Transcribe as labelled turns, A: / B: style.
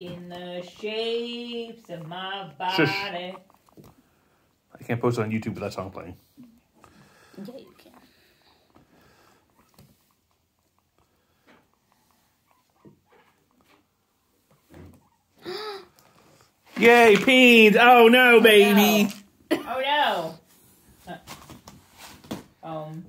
A: In the shapes of my body. Shush.
B: I can't post it on YouTube with that song playing.
C: Yeah, you can.
B: Yay, peens! Oh no, baby!
A: Oh no. Uh, um.